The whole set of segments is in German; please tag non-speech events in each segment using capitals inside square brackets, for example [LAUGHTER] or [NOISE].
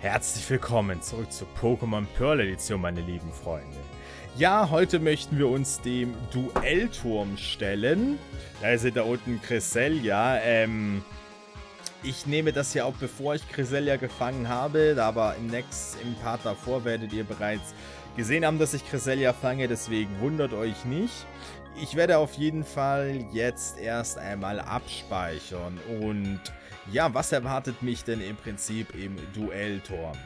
Herzlich willkommen zurück zur Pokémon Pearl Edition, meine lieben Freunde. Ja, heute möchten wir uns dem Duellturm stellen. Da seht da unten Cresselia. Ähm, ich nehme das ja auch bevor ich Cresselia gefangen habe, aber im Next, im Part davor werdet ihr bereits gesehen haben, dass ich Cresselia fange, deswegen wundert euch nicht. Ich werde auf jeden Fall jetzt erst einmal abspeichern und ja, was erwartet mich denn im Prinzip im Duellturm?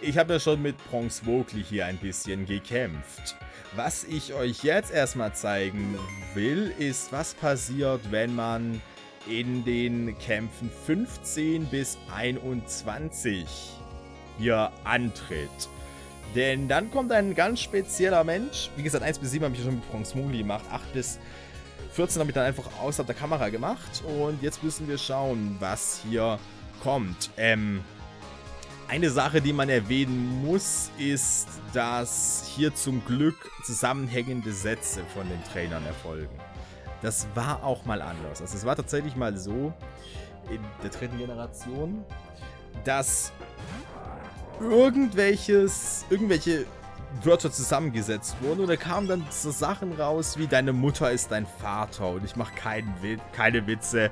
Ich habe ja schon mit Bronx Wogli hier ein bisschen gekämpft. Was ich euch jetzt erstmal zeigen will, ist, was passiert, wenn man in den Kämpfen 15 bis 21 hier antritt. Denn dann kommt ein ganz spezieller Mensch. Wie gesagt, 1 bis 7 habe ich ja schon mit Bronx Wogli gemacht. 8 bis 14 habe ich dann einfach außerhalb der Kamera gemacht. Und jetzt müssen wir schauen, was hier kommt. Ähm, eine Sache, die man erwähnen muss, ist, dass hier zum Glück zusammenhängende Sätze von den Trainern erfolgen. Das war auch mal anders. Also es war tatsächlich mal so, in der dritten Generation, dass irgendwelches, irgendwelche Wörter zusammengesetzt wurden und da kamen dann so Sachen raus wie deine Mutter ist dein Vater und ich mache keinen Witz, keine Witze.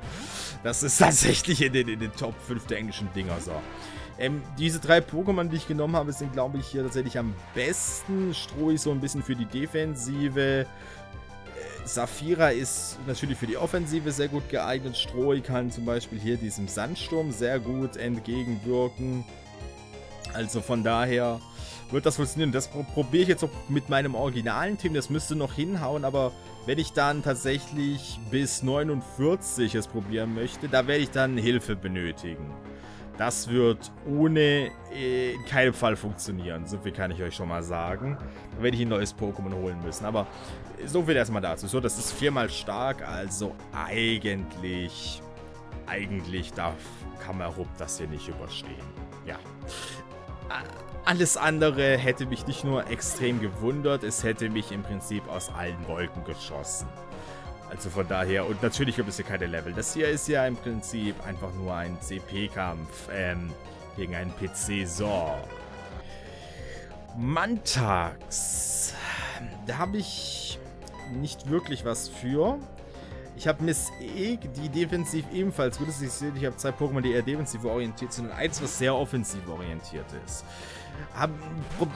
Das ist [LAUGHS] tatsächlich in den, in den Top 5 der englischen Dinger so. Ähm, diese drei Pokémon, die ich genommen habe, sind glaube ich hier tatsächlich am besten. Stroh ist so ein bisschen für die Defensive. Äh, Saphira ist natürlich für die Offensive sehr gut geeignet. Stroh kann zum Beispiel hier diesem Sandsturm sehr gut entgegenwirken. Also von daher wird das funktionieren. Das probiere ich jetzt auch mit meinem originalen Team. Das müsste noch hinhauen, aber wenn ich dann tatsächlich bis 49 es probieren möchte, da werde ich dann Hilfe benötigen. Das wird ohne äh, in keinem Fall funktionieren. So viel kann ich euch schon mal sagen. Da werde ich ein neues Pokémon holen müssen. Aber so viel erstmal dazu. So, das ist viermal stark. Also eigentlich, eigentlich darf Kamerup das hier nicht überstehen. Alles andere hätte mich nicht nur extrem gewundert, es hätte mich im Prinzip aus allen Wolken geschossen. Also von daher, und natürlich gibt es hier keine Level. Das hier ist ja im Prinzip einfach nur ein CP-Kampf ähm, gegen einen PC. So. Mantax. Da habe ich nicht wirklich was für. Ich habe Miss E, die defensiv ebenfalls gut ist. Ich habe zwei Pokémon, die eher defensiv orientiert sind und eins, was sehr offensiv orientiert ist. Pro,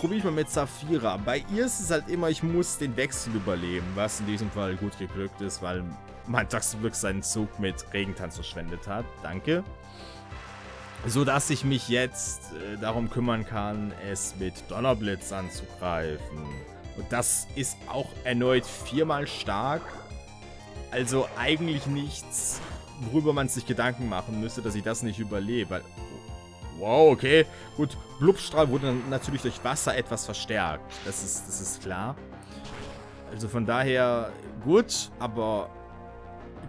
Probiere ich mal mit Saphira. Bei ihr ist es halt immer, ich muss den Wechsel überleben, was in diesem Fall gut geglückt ist, weil mein wirklich seinen Zug mit Regentanz verschwendet hat. Danke. So dass ich mich jetzt äh, darum kümmern kann, es mit Donnerblitz anzugreifen. Und das ist auch erneut viermal stark. Also eigentlich nichts, worüber man sich Gedanken machen müsste, dass ich das nicht überlebe. Wow, okay. Gut, Blubstrahl wurde natürlich durch Wasser etwas verstärkt. Das ist, das ist klar. Also von daher gut, aber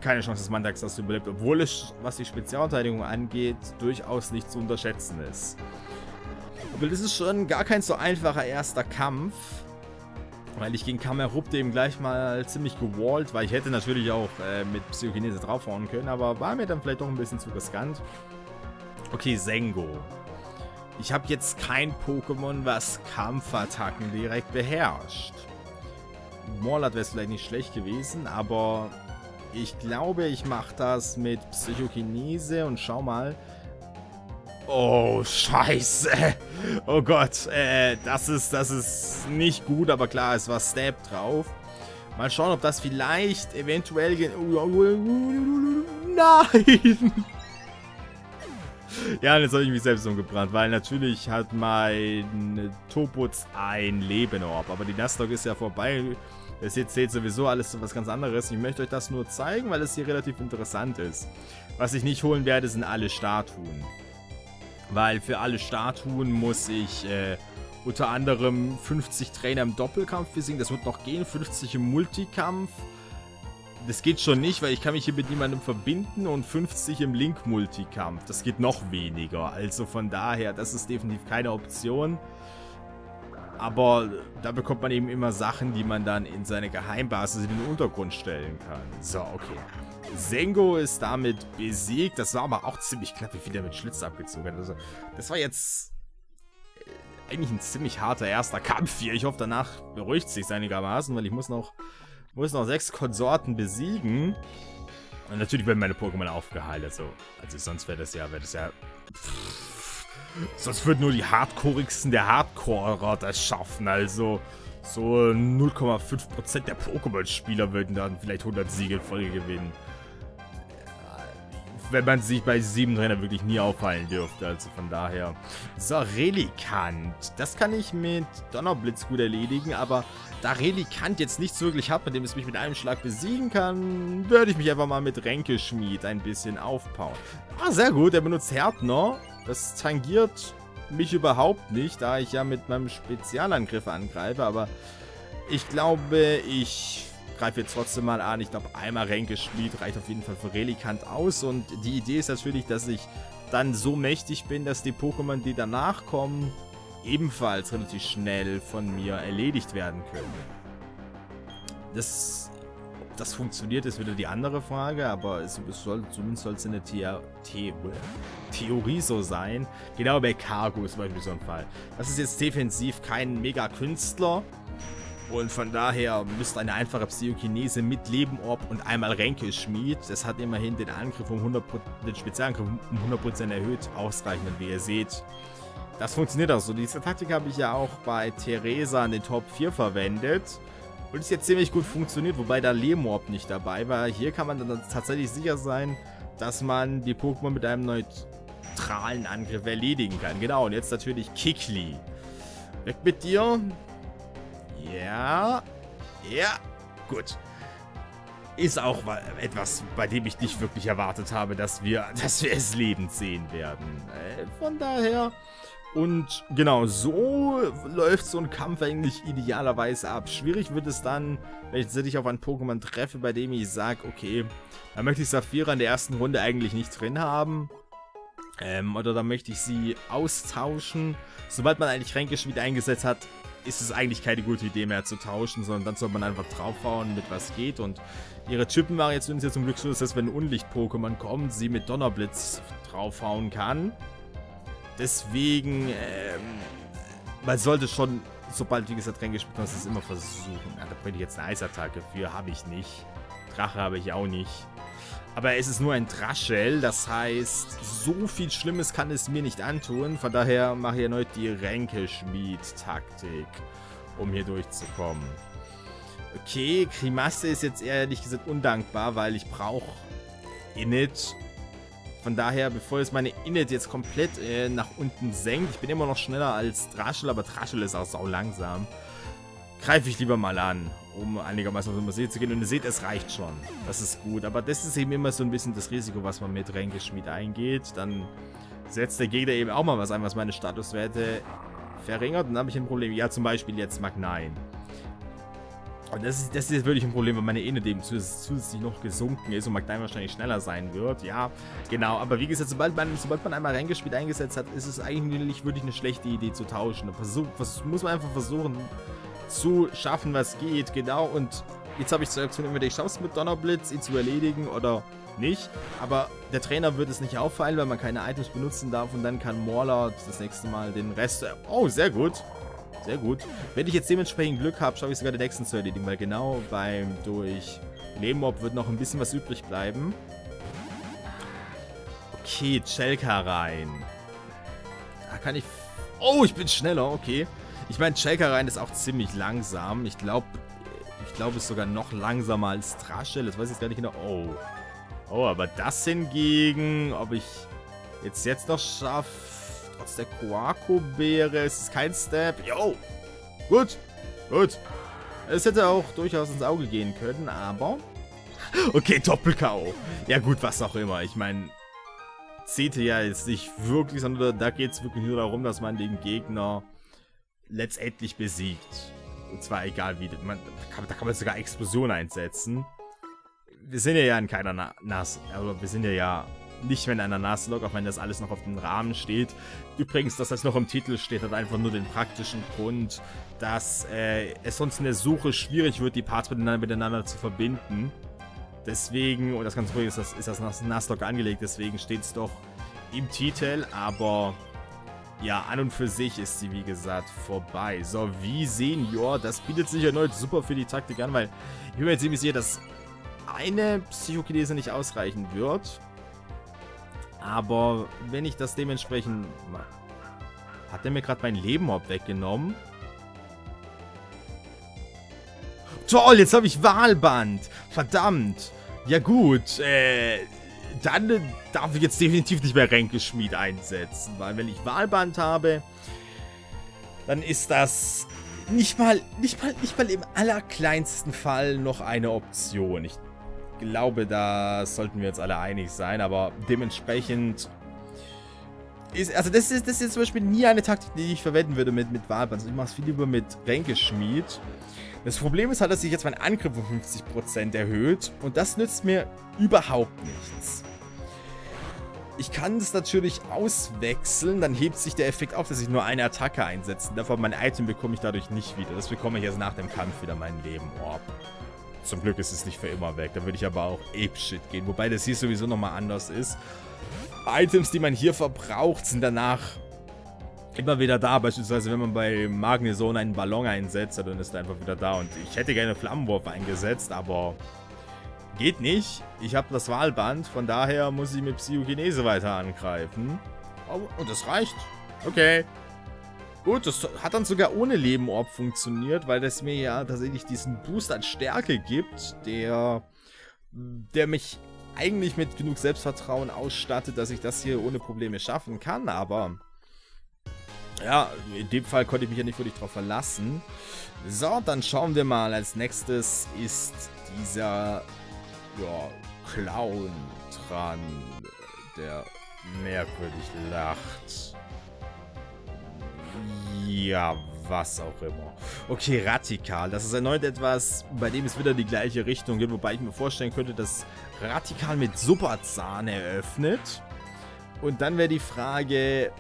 keine Chance, dass Mandax das überlebt. Obwohl es, was die Spezialverteidigung angeht, durchaus nicht zu unterschätzen ist. Aber das ist schon gar kein so einfacher erster Kampf. Weil ich gegen Kamerupte eben gleich mal ziemlich gewallt, weil ich hätte natürlich auch äh, mit Psychokinese draufhauen können, aber war mir dann vielleicht doch ein bisschen zu riskant. Okay, Sengo. Ich habe jetzt kein Pokémon, was Kampfattacken direkt beherrscht. Morlat wäre es vielleicht nicht schlecht gewesen, aber ich glaube, ich mache das mit Psychokinese und schau mal. Oh, scheiße. Oh Gott, äh, das ist, das ist nicht gut, aber klar, es war Stab drauf. Mal schauen, ob das vielleicht eventuell... Nein! ja, jetzt habe ich mich selbst umgebrannt, weil natürlich hat mein Topuz ein Lebenorb. Aber die Nasdaq ist ja vorbei. Das jetzt zählt sowieso alles was ganz anderes. Ich möchte euch das nur zeigen, weil es hier relativ interessant ist. Was ich nicht holen werde, sind alle Statuen. Weil für alle Statuen muss ich äh, unter anderem 50 Trainer im Doppelkampf besiegen. Das wird noch gehen. 50 im Multikampf. Das geht schon nicht, weil ich kann mich hier mit niemandem verbinden und 50 im Link-Multikampf. Das geht noch weniger. Also von daher, das ist definitiv keine Option. Aber da bekommt man eben immer Sachen, die man dann in seine Geheimbasis in den Untergrund stellen kann. So, okay. Sengo ist damit besiegt. Das war aber auch ziemlich knapp, wie viel der mit Schlitz abgezogen hat. Also, das war jetzt eigentlich ein ziemlich harter erster Kampf hier. Ich hoffe, danach beruhigt sich einigermaßen, weil ich muss noch, muss noch sechs Konsorten besiegen. Und natürlich werden meine Pokémon aufgeheilt. Also, also sonst wäre das ja, wäre das ja... Pff, sonst würden nur die Hardcoreigsten der Hardcorer das schaffen. Also, so 0,5% der Pokémon-Spieler würden dann vielleicht 100 Siege in Folge gewinnen wenn man sich bei sieben Trainer wirklich nie auffallen dürfte. Also von daher. So, Relikant. Das kann ich mit Donnerblitz gut erledigen, aber da Relikant jetzt nichts wirklich hat, mit dem es mich mit einem Schlag besiegen kann, werde ich mich einfach mal mit Ränkeschmied ein bisschen aufbauen. Ah, sehr gut. Er benutzt Härtner. Das tangiert mich überhaupt nicht, da ich ja mit meinem Spezialangriff angreife, aber ich glaube, ich greife jetzt trotzdem mal an. Ich glaube, einmal Ränkeschmied reicht auf jeden Fall für Relikant aus. Und die Idee ist natürlich, dass ich dann so mächtig bin, dass die Pokémon, die danach kommen, ebenfalls relativ schnell von mir erledigt werden können. Das, ob das funktioniert, ist wieder die andere Frage, aber es, soll, zumindest soll es in der The The Theorie so sein. Genau bei Cargo ist zum Beispiel so ein Fall. Das ist jetzt defensiv kein Mega-Künstler, und von daher müsste eine einfache Psychokinese mit Lebenorb und einmal Ränkeschmied, das hat immerhin den Angriff um 100%, den Spezialangriff um 100% erhöht, ausreichend, wie ihr seht. Das funktioniert auch so. Diese Taktik habe ich ja auch bei Theresa in den Top 4 verwendet. Und ist jetzt ziemlich gut funktioniert, wobei da Lemorb nicht dabei war. Hier kann man dann tatsächlich sicher sein, dass man die Pokémon mit einem neutralen Angriff erledigen kann. Genau, und jetzt natürlich Kikli. Weg mit dir. Ja. Ja. Gut. Ist auch etwas, bei dem ich nicht wirklich erwartet habe, dass wir, [LAUGHS] dass wir es lebend sehen werden. Äh, von daher... Und genau, so läuft so ein Kampf eigentlich idealerweise ab. Schwierig wird es dann, wenn ich tatsächlich auf ein Pokémon treffe, bei dem ich sage, okay, da möchte ich Saphira in der ersten Runde eigentlich nicht drin haben. Ähm, oder da möchte ich sie austauschen. Sobald man eigentlich Ränkeschmied eingesetzt hat, ist es eigentlich keine gute Idee mehr zu tauschen, sondern dann soll man einfach draufhauen, mit was geht. Und ihre Chippen-Variation ist ja zum Glück so, dass wenn ein Unlicht-Pokémon kommt, sie mit Donnerblitz draufhauen kann. Deswegen, ähm, man sollte schon, sobald, wie gesagt, reingespielt hast, es immer versuchen. Ja, da bringe ich jetzt eine Eisattacke für, habe ich nicht. Drache habe ich auch nicht. Aber es ist nur ein Draschel, das heißt, so viel Schlimmes kann es mir nicht antun. Von daher mache ich erneut die Ränkeschmied-Taktik, um hier durchzukommen. Okay, Krimasse ist jetzt ehrlich gesagt undankbar, weil ich brauche Init. Von daher, bevor es meine Init jetzt komplett äh, nach unten senkt, ich bin immer noch schneller als Draschel, aber Draschel ist auch sau langsam, greife ich lieber mal an um einigermaßen auf Nummer zu gehen. Und ihr seht, es reicht schon. Das ist gut. Aber das ist eben immer so ein bisschen das Risiko, was man mit Ränkeschmied eingeht. Dann setzt der Gegner eben auch mal was ein, was meine Statuswerte verringert. Und dann habe ich ein Problem. Ja, zum Beispiel jetzt Mag9. Und das ist, das ist wirklich ein Problem, weil meine Ene eben zusätzlich noch gesunken ist und Mag9 wahrscheinlich schneller sein wird. Ja, genau. Aber wie gesagt, sobald man, sobald man einmal reingespielt eingesetzt hat, ist es eigentlich wirklich eine schlechte Idee zu tauschen. Versuch, muss man einfach versuchen, zu schaffen, was geht. Genau, und jetzt habe ich zur Option, entweder ich schaffe es mit Donnerblitz, ihn zu erledigen oder nicht. Aber der Trainer wird es nicht auffallen, weil man keine Items benutzen darf. Und dann kann Morler das nächste Mal den Rest... Oh, sehr gut. Sehr gut. Wenn ich jetzt dementsprechend Glück habe, schaffe ich sogar den nächsten zu erledigen. Weil genau beim durch Lebenmob wird noch ein bisschen was übrig bleiben. Okay, Chelka rein. Da kann ich... Oh, ich bin schneller, okay. Ich meine, Shaker rein ist auch ziemlich langsam. Ich glaube, ich glaube, es ist sogar noch langsamer als Traschel. Das weiß ich gar nicht genau. Oh. Oh, aber das hingegen, ob ich jetzt jetzt noch schaffe, trotz der Quaco-Beere, ist es kein Step. Yo! Gut, gut. Es hätte auch durchaus ins Auge gehen können, aber... [LAUGHS] Okay, Doppel-K.O. Ja gut, was auch immer. Ich meine, zählte ja jetzt nicht wirklich, sondern da geht es wirklich nur darum, dass man den Gegner letztendlich besiegt. Und zwar egal wie. Man, da, kann, da, kann, man sogar Explosion einsetzen. Wir sind ja in keiner Na Nas... Also wir sind ja ja nicht mehr in einer Naslog, auch wenn das alles noch auf dem Rahmen steht. Übrigens, dass das noch im Titel steht, hat einfach nur den praktischen Grund, dass äh, es sonst in der Suche schwierig wird, die Parts miteinander, miteinander zu verbinden. Deswegen, und das ganz ruhig ist das, ist das Naslog angelegt, deswegen steht es doch im Titel, aber ja, an und für sich ist sie, wie gesagt, vorbei. So, wie Senior, das bietet sich erneut super für die Taktik an, weil ich bin mir ziemlich sicher, dass eine Psychokinese nicht ausreichen wird. Aber wenn ich das dementsprechend... Hat er mir gerade mein Leben weggenommen? Toll, jetzt habe ich Wahlband. Verdammt. Ja gut, äh, dann darf ich jetzt definitiv nicht mehr Ränkeschmied einsetzen. Weil wenn ich Wahlband habe, dann ist das nicht mal, nicht mal, nicht mal im allerkleinsten Fall noch eine Option. Ich glaube, da sollten wir uns alle einig sein, aber dementsprechend ist, also das ist, das ist zum Beispiel nie eine Taktik, die ich verwenden würde mit, mit Wahlband. Also ich mache es viel lieber mit Ränkeschmied. Das Problem ist halt, dass sich jetzt mein Angriff um 50% erhöht und das nützt mir überhaupt nichts. Ich kann es natürlich auswechseln, dann hebt sich der Effekt auf, dass ich nur eine Attacke einsetze. Davon mein Item bekomme ich dadurch nicht wieder. Das bekomme ich erst nach dem Kampf wieder mein Leben. Oh. Zum Glück ist es nicht für immer weg. Da würde ich aber auch Ape-Shit gehen. Wobei das hier sowieso nochmal anders ist. Items, die man hier verbraucht, sind danach immer wieder da. Beispielsweise, wenn man bei Magnezone einen Ballon einsetzt, dann ist er einfach wieder da. Und ich hätte gerne Flammenwurf eingesetzt, aber geht nicht. Ich habe das Wahlband, von daher muss ich mit Psychokinese weiter angreifen. Oh, und das reicht. Okay. Gut, das hat dann sogar ohne Lebenorb funktioniert, weil das mir ja tatsächlich diesen Boost an Stärke gibt, der, der mich eigentlich mit genug Selbstvertrauen ausstattet, dass ich das hier ohne Probleme schaffen kann, aber ja, in dem Fall konnte ich mich ja nicht wirklich drauf verlassen. So, dann schauen wir mal. Als nächstes ist dieser ja, Clown dran, der merkwürdig lacht. Ja, was auch immer. Okay, Radikal. Das ist erneut etwas, bei dem es wieder die gleiche Richtung geht, wobei ich mir vorstellen könnte, dass Radikal mit Superzahn eröffnet. Und dann wäre die Frage,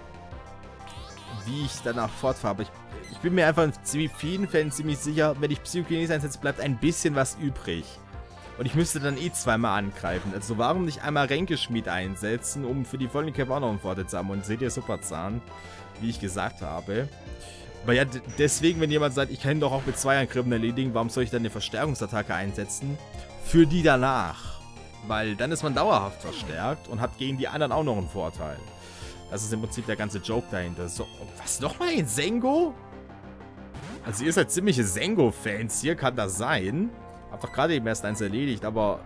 wie ich danach fortfahre. Ich, ich bin mir einfach in vielen Fällen ziemlich sicher, wenn ich Psychokinese einsetze, bleibt ein bisschen was übrig. Und ich müsste dann eh zweimal angreifen. Also warum nicht einmal Ränkeschmied einsetzen, um für die Volleycap auch noch einen Vorteil zu haben. Und seht ihr Superzahn, wie ich gesagt habe. Aber ja, deswegen, wenn jemand sagt, ich kann ihn doch auch mit zwei Angriffen erledigen, warum soll ich dann eine Verstärkungsattacke einsetzen? Für die danach. Weil dann ist man dauerhaft verstärkt und hat gegen die anderen auch noch einen Vorteil. Das ist im Prinzip der ganze Joke dahinter. So, was, nochmal ein Sengo? Also ihr seid ziemliche Sengo-Fans hier, kann das sein? Hab doch gerade eben erst eins erledigt, aber...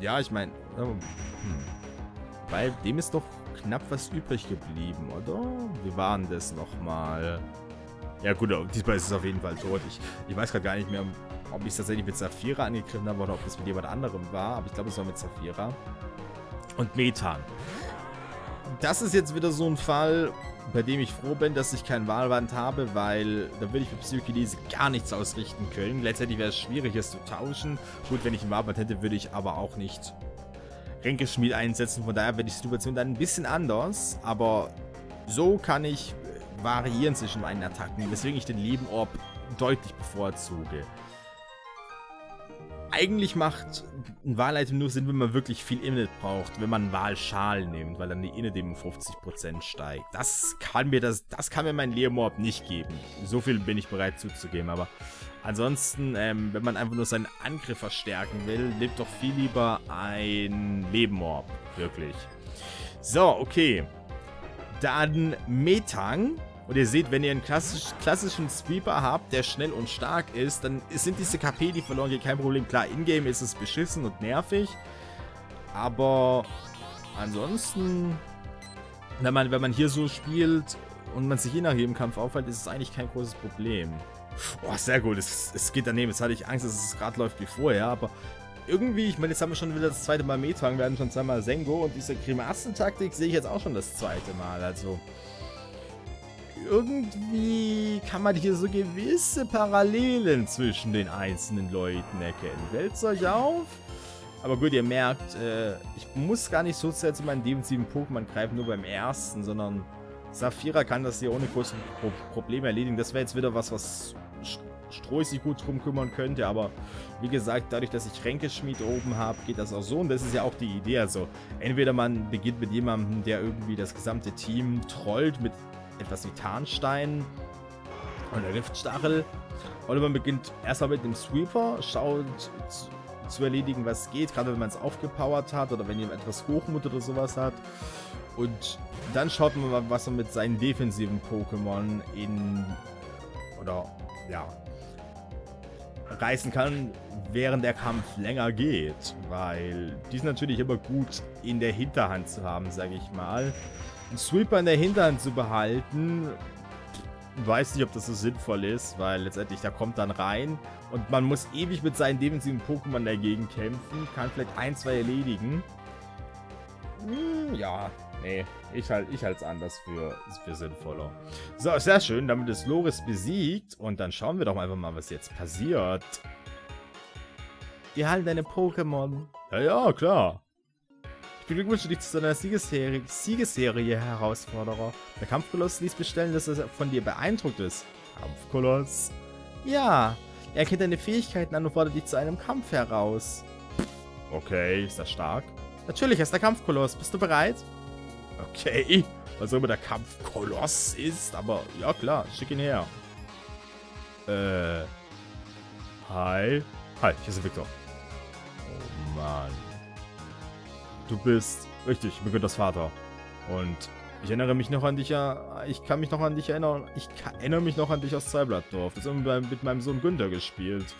Ja, ich meine... Hm. Bei dem ist doch knapp was übrig geblieben, oder? Wie waren das nochmal? Ja gut, diesmal ist es auf jeden Fall tot. Ich, ich weiß gerade gar nicht mehr, ob ich es tatsächlich mit Saphira angegriffen habe oder ob es mit jemand anderem war. Aber ich glaube, es war mit Saphira. Und Methan das ist jetzt wieder so ein Fall, bei dem ich froh bin, dass ich kein Wahlwand habe, weil da würde ich mit Psychokinese gar nichts ausrichten können. Letztendlich wäre es schwierig, es zu tauschen. Gut, wenn ich ein Wahlwand hätte, würde ich aber auch nicht Ränkeschmied einsetzen. Von daher wäre die Situation dann ein bisschen anders. Aber so kann ich variieren zwischen meinen Attacken, weswegen ich den Lebenorb deutlich bevorzuge eigentlich macht ein Wahlitem nur Sinn, wenn man wirklich viel Init braucht, wenn man Wahlschal nimmt, weil dann die Init um 50% steigt. Das kann mir das, das kann mir mein Leomorb nicht geben. So viel bin ich bereit zuzugeben, aber ansonsten, ähm, wenn man einfach nur seinen Angriff verstärken will, lebt doch viel lieber ein Lebenmorb, wirklich. So, okay. Dann Metang. Und ihr seht, wenn ihr einen klassisch, klassischen Sweeper habt, der schnell und stark ist, dann sind diese KP, die verloren gehen, kein Problem. Klar, in-game ist es beschissen und nervig. Aber ansonsten, wenn man, wenn man hier so spielt und man sich je nach jedem Kampf aufhält, ist es eigentlich kein großes Problem. Oh, sehr gut. Es, es geht daneben. Jetzt hatte ich Angst, dass es gerade läuft wie vorher, aber irgendwie, ich meine, jetzt haben wir schon wieder das zweite Mal Metang, wir hatten schon zweimal Sengo und diese Grimassen-Taktik sehe ich jetzt auch schon das zweite Mal, also irgendwie kann man hier so gewisse Parallelen zwischen den einzelnen Leuten erkennen. Fällt's euch auf? Aber gut, ihr merkt, äh, ich muss gar nicht so sehr zu meinen defensiven Pokémon greifen, nur beim ersten, sondern Saphira kann das hier ohne große Pro Probleme erledigen. Das wäre jetzt wieder was, was Stroh sich gut drum kümmern könnte, aber wie gesagt, dadurch, dass ich Ränkeschmied oben habe, geht das auch so und das ist ja auch die Idee. Also entweder man beginnt mit jemandem, der irgendwie das gesamte Team trollt mit etwas wie Tarnstein oder Riftstachel. Oder man beginnt erstmal mit dem Sweeper, schaut zu, erledigen, was geht, gerade wenn man es aufgepowert hat oder wenn jemand etwas Hochmut oder sowas hat. Und dann schaut man mal, was man mit seinen defensiven Pokémon in oder ja reißen kann, während der Kampf länger geht, weil die sind natürlich immer gut in der Hinterhand zu haben, sage ich mal. Einen Sweeper in der Hinterhand zu behalten, weiß nicht, ob das so sinnvoll ist, weil letztendlich da kommt dann rein und man muss ewig mit seinen defensiven Pokémon dagegen kämpfen, kann vielleicht ein, zwei erledigen. Hm, ja, nee, ich halte ich es anders für, für sinnvoller. So, sehr schön, damit ist Loris besiegt und dann schauen wir doch einfach mal, was jetzt passiert. Die halten deine Pokémon. Ja, ja, klar. Ich beglückwünsche dich zu deiner Siegesserie, Siegesserie, Herausforderer. Der Kampfkoloss ließ bestellen, dass er von dir beeindruckt ist. Kampfkoloss? Ja, er kennt deine Fähigkeiten an und fordert dich zu einem Kampf heraus. Okay, ist das stark? Natürlich, er ist der Kampfkoloss. Bist du bereit? Okay, was auch immer der Kampfkoloss ist, aber ja klar, schick ihn her. Äh. Hi. Hi, hier ist Victor. Oh Mann. Du bist... Richtig, ich bin Günthers Vater. Und ich erinnere mich noch an dich ja... Ich kann mich noch an dich erinnern. Ich erinnere mich noch an dich aus Zweiblattdorf. Das haben wir mit meinem Sohn Günther gespielt.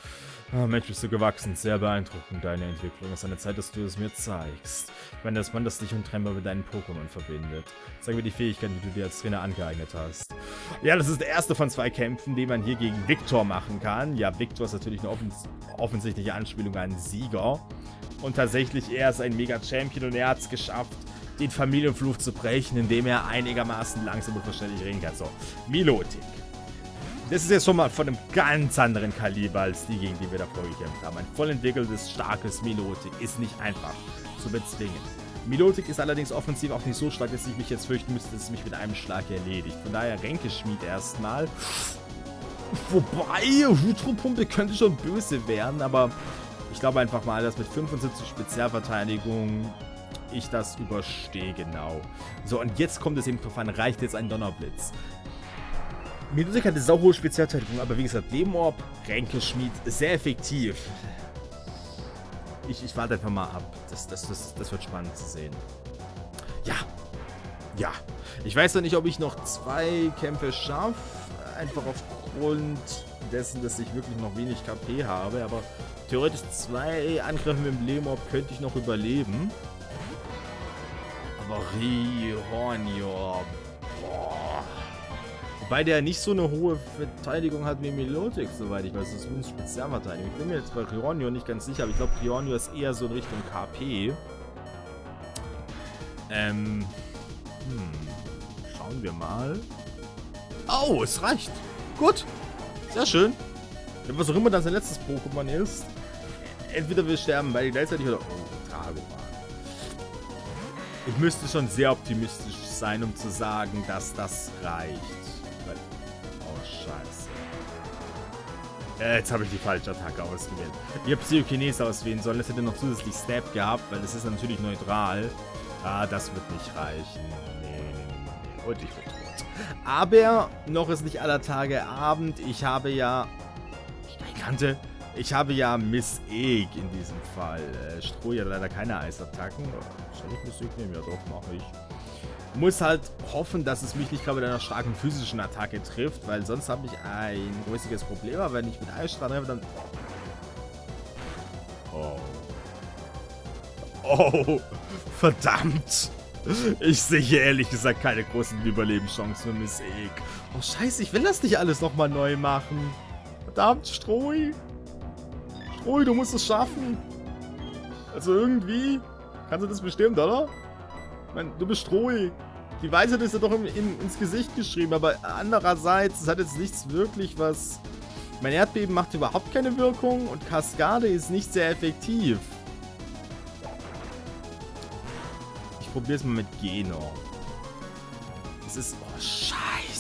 Ah, Mensch, bist du gewachsen. Sehr beeindruckend, deine Entwicklung. Es ist eine Zeit, dass du es mir zeigst. Ich meine, dass man das dich untrennbar mit deinen Pokémon verbindet. Sag mir die Fähigkeiten, die du dir als Trainer angeeignet hast. Ja, das ist der erste von zwei Kämpfen, den man hier gegen Victor machen kann. Ja, Victor ist natürlich eine offens offensichtliche Anspielung an Sieger. Und tatsächlich, er ist ein Mega-Champion und er hat es geschafft, den Familienfluch zu brechen, indem er einigermaßen langsam und verständlich reden kann. So, Milotic. Das ist jetzt schon mal von einem ganz anderen Kaliber als die, gegen die wir davor gekämpft haben. Ein voll entwickeltes, starkes Milotic ist nicht einfach zu bezwingen. Milotic ist allerdings offensiv auch nicht so stark, dass ich mich jetzt fürchten müsste, dass es mich mit einem Schlag erledigt. Von daher Ränkeschmied erstmal. Wobei, Hydropumpe könnte schon böse werden, aber ich glaube einfach mal, dass mit 75 Spezialverteidigung ich das überstehe genau. So, und jetzt kommt es eben drauf an, reicht jetzt ein Donnerblitz? Medusa hat eine sauhohe Spezialverteidigung, aber wie gesagt, Demorb, Ränkeschmied, sehr effektiv. Ich, ich warte einfach mal ab. Das, das, das, das wird spannend zu sehen. Ja. Ja. Ich weiß noch nicht, ob ich noch zwei Kämpfe schaffe. Einfach aufgrund dessen, dass ich wirklich noch wenig KP habe. Aber theoretisch zwei Angriffe mit dem Lemorb könnte ich noch überleben. Aber Rihornio, Wobei der nicht so eine hohe Verteidigung hat wie Melodic, soweit ich weiß. Das ist eine Spezialverteidigung. Ich bin mir jetzt bei Rionio nicht ganz sicher, aber ich glaube, Rionio ist eher so in Richtung KP. Ähm. Hm. Schauen wir mal. Oh, es reicht. Gut. Sehr schön. Was auch immer dann sein letztes Pokémon ist. Entweder wir sterben beide gleichzeitig oder... Oh, Dragoman. Ich müsste schon sehr optimistisch sein, um zu sagen, dass das reicht. Scheiße. Äh, jetzt habe ich die falsche Attacke ausgewählt. Ich habe Psychokinese auswählen sollen. Das hätte noch zusätzlich Stab gehabt, weil das ist natürlich neutral. Ah, das wird nicht reichen. Nee, nee, nee. Und ich bin tot. Aber noch ist nicht aller Tage Abend. Ich habe ja... Kannte... Ich habe ja Miss Egg in diesem Fall. Äh, Stroh ja leider keine Eisattacken. Soll ich Miss Egg nehmen? Ja doch, mache ich muss halt hoffen, dass es mich nicht gerade mit einer starken physischen Attacke trifft, weil sonst habe ich ein größiges Problem. Aber wenn ich mit Eisstrahl treffe, dann... Oh. Oh, verdammt. Ich sehe ehrlich gesagt keine großen Überlebenschancen für Miss Egg. Oh, scheiße, ich will das nicht alles nochmal neu machen. Verdammt, Stroi. Stroi, du musst es schaffen. Also irgendwie kannst du das bestimmt, oder? Ich meine, du bist Stroi. Die Weisheit ist ja doch in, in, ins Gesicht geschrieben, aber andererseits, es hat jetzt nichts wirklich, was... Mein Erdbeben macht überhaupt keine Wirkung und Kaskade ist nicht sehr effektiv. Ich probiere es mal mit Genor. Es ist... Oh, scheiße,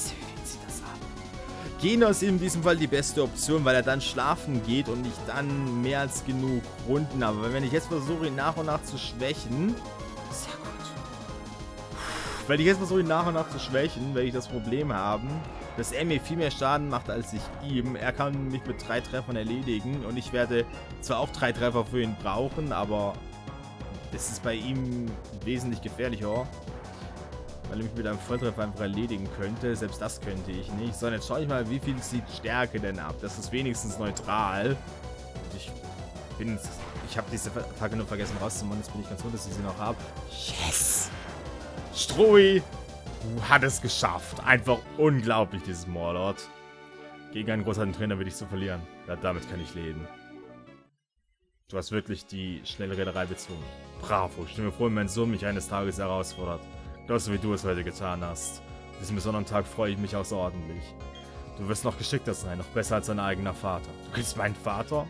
Genor ist in diesem Fall die beste Option, weil er dann schlafen geht und ich dann mehr als genug Runden habe. Wenn ich jetzt versuche, ihn nach und nach zu schwächen... Weil ich jetzt versuche, ihn nach und nach zu schwächen, weil ich das Problem haben, dass er mir viel mehr Schaden macht als ich ihm. Er kann mich mit drei Treffern erledigen und ich werde zwar auch drei Treffer für ihn brauchen, aber das ist bei ihm wesentlich gefährlicher. Weil er mich mit einem Volltreffer einfach erledigen könnte. Selbst das könnte ich nicht. So, jetzt schaue ich mal, wie viel sieht Stärke denn ab. Das ist wenigstens neutral. Ich bin... Ich habe diese Attacke nur vergessen rauszumachen. Jetzt bin ich ganz froh, dass ich sie noch habe. Yes! Strui! Du hat es geschafft. Einfach unglaublich, dieses Morlord. Gegen einen großen Trainer würde ich so verlieren. Ja, damit kann ich leben. Du hast wirklich die schnelle Reederei bezwungen. Bravo, ich stimme froh, wenn mein Sohn mich eines Tages herausfordert. Genauso wie du es heute getan hast. An diesem besonderen Tag freue ich mich außerordentlich. Du wirst noch geschickter sein, noch besser als dein eigener Vater. Du kennst meinen Vater?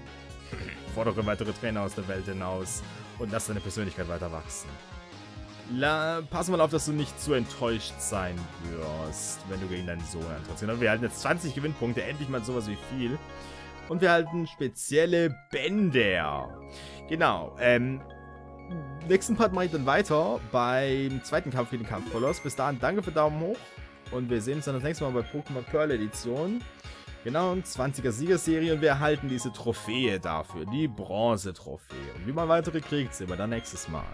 [LAUGHS] Fordere weitere Trainer aus der Welt hinaus und lass deine Persönlichkeit weiter wachsen. La pass mal auf, dass du nicht zu enttäuscht sein wirst, wenn du gegen deinen Sohn antrittst. Genau, wir halten jetzt 20 Gewinnpunkte, endlich mal sowas wie viel. Und wir halten spezielle Bänder. Genau, ähm, nächsten Part mache ich dann weiter beim zweiten Kampf gegen den Kampfkoloss. Bis dahin, danke für Daumen hoch. Und wir sehen uns dann das nächste Mal bei Pokémon Pearl Edition. Genau, 20er Siegerserie. Und wir erhalten diese Trophäe dafür. Die Bronze-Trophäe. Und wie man weitere kriegt, sehen wir dann nächstes Mal.